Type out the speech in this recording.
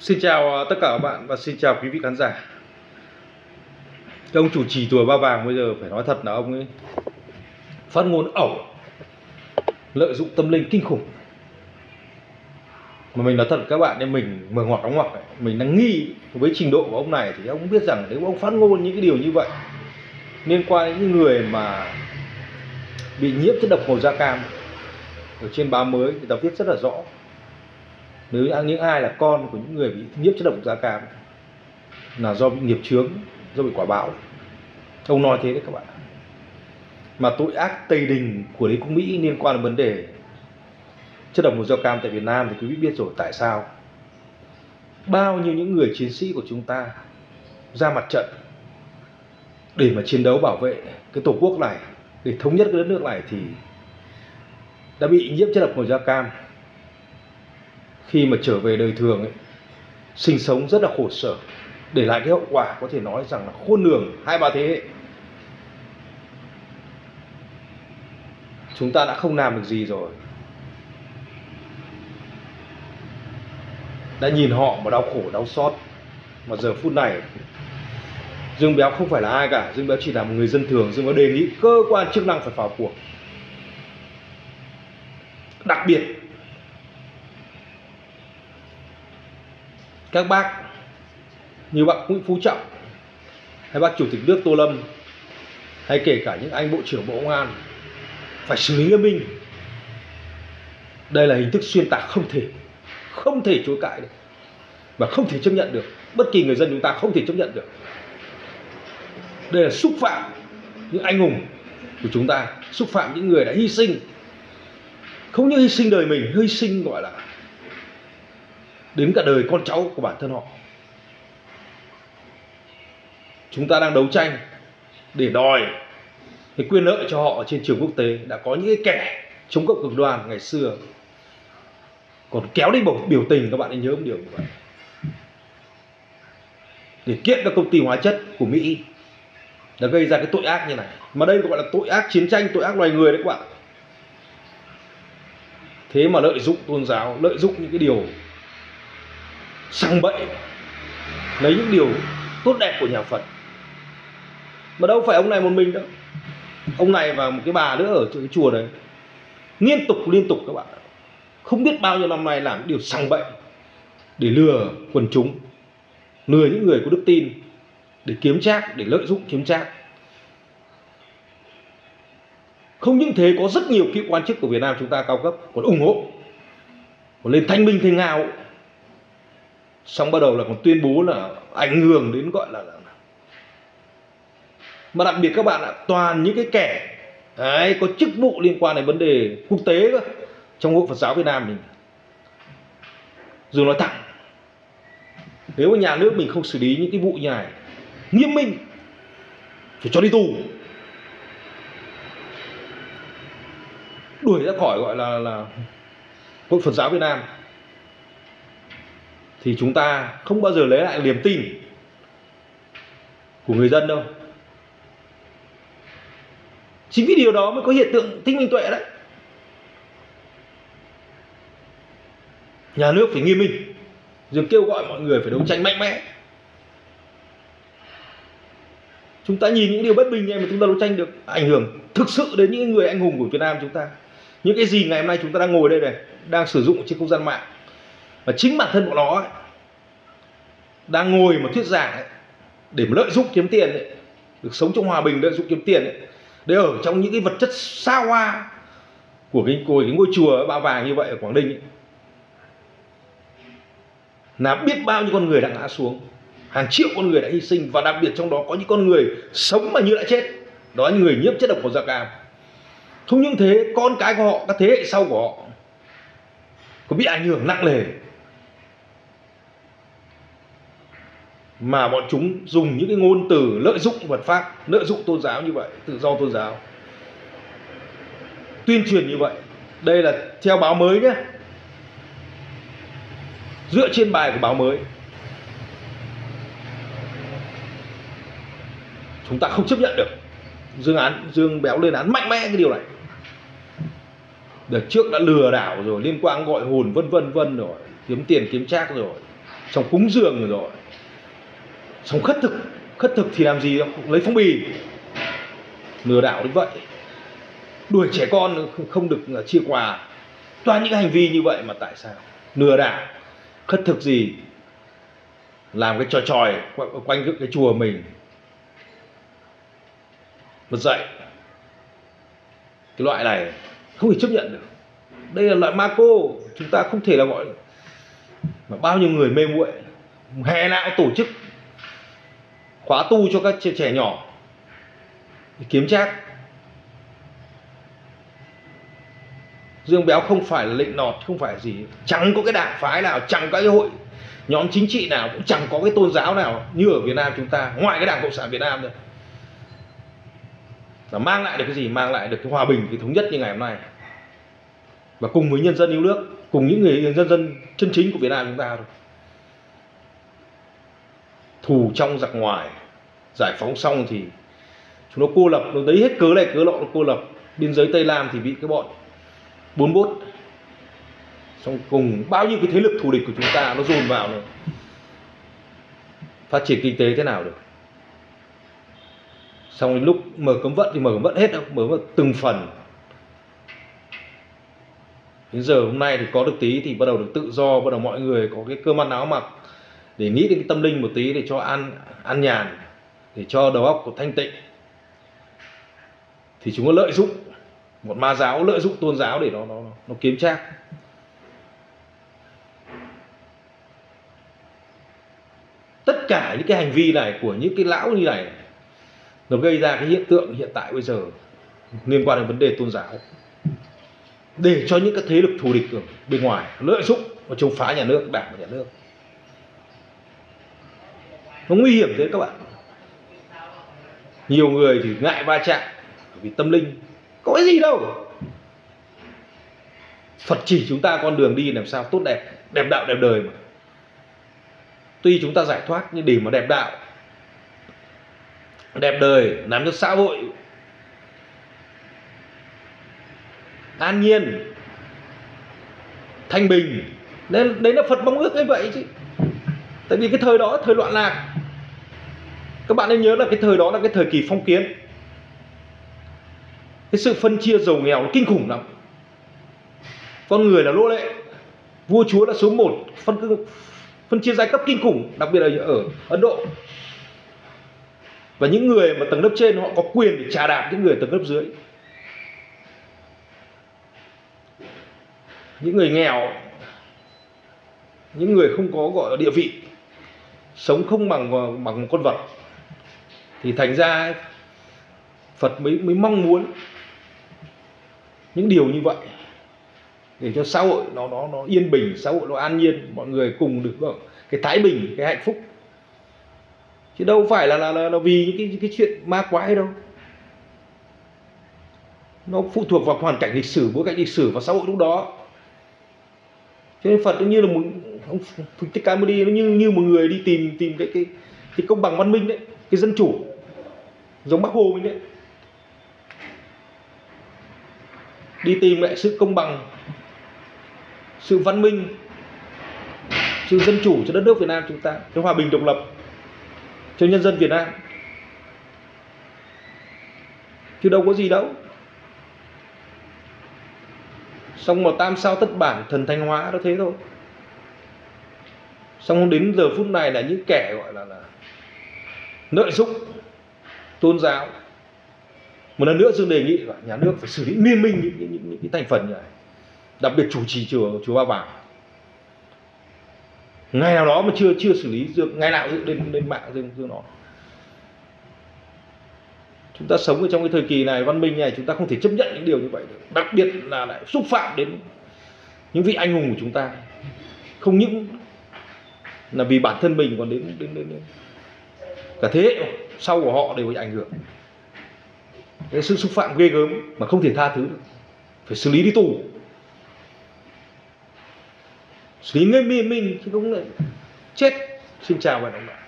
Xin chào à, tất cả các bạn và xin chào quý vị khán giả. Cái ông chủ trì tuổi ba vàng bây giờ phải nói thật là ông ấy phát ngôn ẩu, lợi dụng tâm linh kinh khủng. Mà mình nói thật các bạn nên mình mở ngoặc đóng ngoặc mình đang nghi với trình độ của ông này thì ông biết rằng nếu ông phát ngôn những cái điều như vậy liên quan đến những người mà bị nhiễm chất độc màu da cam ở trên báo mới người ta viết rất là rõ nếu những ai là con của những người bị nhiễm chất độc da cam là do bị nghiệp chướng, do bị quả bạo, ông nói thế đấy các bạn. Mà tội ác tây đình của đế quốc mỹ liên quan đến vấn đề chất độc màu da cam tại việt nam thì quý vị biết rồi, tại sao? Bao nhiêu những người chiến sĩ của chúng ta ra mặt trận để mà chiến đấu bảo vệ cái tổ quốc này, để thống nhất cái đất nước này thì đã bị nhiễm chất độc màu da cam khi mà trở về đời thường ấy, sinh sống rất là khổ sở để lại cái hậu quả có thể nói rằng là khôn lường hai ba thế hệ. Chúng ta đã không làm được gì rồi. Đã nhìn họ mà đau khổ đau xót. Mà giờ phút này Dương Béo không phải là ai cả. Dương Béo chỉ là một người dân thường. Dương Béo đề nghị cơ quan chức năng phải vào cuộc. Đặc biệt các bác, như bác Nguyễn Phú Trọng, hay bác Chủ tịch nước Tô Lâm, hay kể cả những anh Bộ trưởng Bộ Công an, phải xử lý nghiêm minh. Đây là hình thức xuyên tạc không thể không thể chối cãi được và không thể chấp nhận được. Bất kỳ người dân chúng ta không thể chấp nhận được. Đây là xúc phạm những anh hùng của chúng ta, xúc phạm những người đã hy sinh. Không những hy sinh đời mình, hy sinh, gọi là đến cả đời con cháu của bản thân họ. Chúng ta đang đấu tranh để đòi cái quyền lợi cho họ ở trên trường quốc tế. Đã có những cái kẻ chống cộng cực đoan ngày xưa. Còn kéo đi biểu, biểu tình các bạn nên nhớ một điều như vậy. Để kiện các công ty hóa chất của Mỹ đã gây ra cái tội ác như này. Mà đây gọi là tội ác chiến tranh tội ác loài người đấy các bạn. Thế mà lợi dụng tôn giáo lợi dụng những cái điều sằng bậy, lấy những điều tốt đẹp của nhà Phật. Mà đâu phải ông này một mình đâu. Ông này và một cái bà nữa ở cái chùa đấy. Liên tục liên tục các bạn không biết bao nhiêu năm nay làm điều sằng bậy để lừa quần chúng, lừa những người có đức tin để kiếm trác, để lợi dụng kiếm trác. Không những thế, có rất nhiều cựu quan chức của Việt Nam chúng ta cao cấp còn ủng hộ, còn lên thanh minh, thanh ngao xong bắt đầu là còn tuyên bố là ảnh hưởng đến gọi là mà đặc biệt các bạn ạ toàn những cái kẻ đấy, có chức vụ liên quan đến vấn đề quốc tế cơ trong hội Phật giáo Việt Nam mình. Dù nói thẳng nếu mà nhà nước mình không xử lý những cái vụ như này nghiêm minh phải cho đi tù. Đuổi ra khỏi gọi là là hội Phật giáo Việt Nam thì chúng ta không bao giờ lấy lại niềm tin của người dân đâu. Chính vì điều đó mới có hiện tượng thích minh tuệ đấy. Nhà nước phải nghiêm minh, rồi kêu gọi mọi người phải đấu tranh mạnh mẽ. Chúng ta nhìn những điều bất bình này mà chúng ta đấu tranh được, ảnh hưởng thực sự đến những người anh hùng của Việt Nam chúng ta. Những cái gì ngày hôm nay chúng ta đang ngồi đây này, đang sử dụng trên không gian mạng và chính bản thân của nó ấy, đang ngồi mà thuyết giảng ấy, để mà lợi dụng kiếm tiền ấy, được sống trong hòa bình lợi dụng kiếm tiền ấy, để ở trong những cái vật chất xa hoa của cái, của cái ngôi chùa ba vàng như vậy ở Quảng Ninh ấy. là biết bao nhiêu con người đã ngã xuống hàng triệu con người đã hy sinh và đặc biệt trong đó có những con người sống mà như đã chết đó là những người nhiễm chất độc màu da cam không những thế con cái của họ các thế hệ sau của họ có bị ảnh hưởng nặng nề mà bọn chúng dùng những cái ngôn từ lợi dụng Phật pháp, lợi dụng tôn giáo như vậy, tự do tôn giáo. Tuyên truyền như vậy. Đây là theo báo mới nhé. Dựa trên bài của báo mới. Chúng ta không chấp nhận được. Dương án, dương béo lên án mạnh mẽ cái điều này. Đợt trước đã lừa đảo rồi, liên quan gọi hồn vân vân vân rồi, kiếm tiền kiếm trác rồi, trong cúng dường rồi xong khất thực khất thực thì làm gì? Lấy phong bì. Lừa đảo đến vậy. Đuổi trẻ con không được chia quà. Toàn những hành vi như vậy mà tại sao? Lừa đảo. Khất thực gì? Làm cái trò tròi quanh cái chùa mình. Bật dậy. Cái loại này không thể chấp nhận được. Đây là loại ma cô. Chúng ta không thể là gọi mà bao nhiêu người mê muội. Hè nào tổ chức khóa tu cho các trẻ, trẻ nhỏ. Kiếm trác Dương Béo không phải là lệnh nọt, không phải gì. Chẳng có cái đảng phái nào, chẳng có cái hội Nhóm chính trị nào, cũng chẳng có cái tôn giáo nào Như ở Việt Nam chúng ta, ngoài cái đảng Cộng sản Việt Nam thôi. Là mang lại được cái gì? Mang lại được cái hòa bình, cái thống nhất như ngày hôm nay. Và cùng với nhân dân yêu nước Cùng những người dân dân chân chính của Việt Nam chúng ta thôi. Thù trong giặc ngoài. Giải phóng xong thì Chúng nó cô lập, nó lấy hết cớ này cớ lọ nó cô lập. Biên giới Tây nam thì bị cái bọn bốn bốt. Xong cùng bao nhiêu cái thế lực thù địch của chúng ta nó dồn vào này. Phát triển kinh tế thế nào được? Xong đến lúc mở cấm vận thì mở cấm vận hết đâu mở cấm từng phần. Đến giờ hôm nay thì có được tí thì bắt đầu được tự do bắt đầu mọi người có cái cơm ăn áo mặc để nghĩ đến cái tâm linh một tí để cho ăn ăn nhàn, để cho đầu óc của thanh tịnh. Thì chúng có lợi dụng, một ma giáo lợi dụng tôn giáo để nó nó nó kiếm trác. Tất cả những cái hành vi này của những cái lão như này nó gây ra cái hiện tượng hiện tại bây giờ liên quan đến vấn đề tôn giáo. Để cho những cái thế lực thù địch ở bên ngoài lợi dụng và chống phá nhà nước, đảng và nhà nước nó nguy hiểm thế các bạn. Nhiều người thì ngại va chạm vì tâm linh. Có cái gì đâu. Phật chỉ chúng ta con đường đi làm sao tốt đẹp đẹp đạo đẹp đời mà. Tuy chúng ta giải thoát, nhưng để mà đẹp đạo, đẹp đời làm cho xã hội an nhiên, thanh bình. Nên, đấy là Phật mong ước như vậy chứ? Tại vì cái thời đó, thời loạn lạc các bạn nên nhớ là cái thời đó là cái thời kỳ phong kiến. Cái sự phân chia giàu nghèo nó kinh khủng lắm. Con người là nô lệ. Vua chúa là số 1 phân phân chia giai cấp kinh khủng, đặc biệt là ở ấn độ. Và những người mà tầng lớp trên họ có quyền để trà đạp những người tầng lớp dưới. Những người nghèo, những người không có, gọi là địa vị, sống không bằng bằng con vật thì thành ra Phật mới mới mong muốn những điều như vậy để cho xã hội nó nó nó yên bình xã hội nó an nhiên mọi người cùng được hưởng cái thái bình cái hạnh phúc. Chứ đâu phải là là, là, là vì những cái cái chuyện ma quái đâu. Nó phụ thuộc vào hoàn cảnh lịch sử bối cảnh lịch sử và xã hội lúc đó. Cho nên phật cũng như là một ông thích ca đi nó như như một người đi tìm tìm cái cái cái công bằng văn minh đấy cái dân chủ giống bác hồ mình đấy. Đi tìm lại sự công bằng sự văn minh sự dân chủ cho đất nước Việt Nam chúng ta. Cho hòa bình độc lập cho nhân dân Việt Nam. Chứ đâu có gì đâu. Xong mà tam sao tất bản thần thanh hóa nó thế thôi. Xong đến giờ phút này là những kẻ gọi là, là lợi dụng tôn giáo. Một lần nữa dương đề nghị là nhà nước phải xử lý nghiêm minh những, những, những, những cái thành phần như này đặc biệt chủ trì chùa chùa ba vàng ngày nào đó mà chưa chưa xử lý dương ngày nào dựng lên lên mạng dương dương nó chúng ta sống ở trong cái thời kỳ này văn minh này chúng ta không thể chấp nhận những điều như vậy được. Đặc biệt là lại xúc phạm đến những vị anh hùng của chúng ta. Không những là vì bản thân mình còn đến đến, đến, đến cả thế hệ sau của họ đều bị ảnh hưởng. Cái sự xúc phạm ghê gớm mà không thể tha thứ được, phải xử lý đi tù. Xử lý nghiêm minh chứ không lại chết. Xin chào và hẹn gặp lại.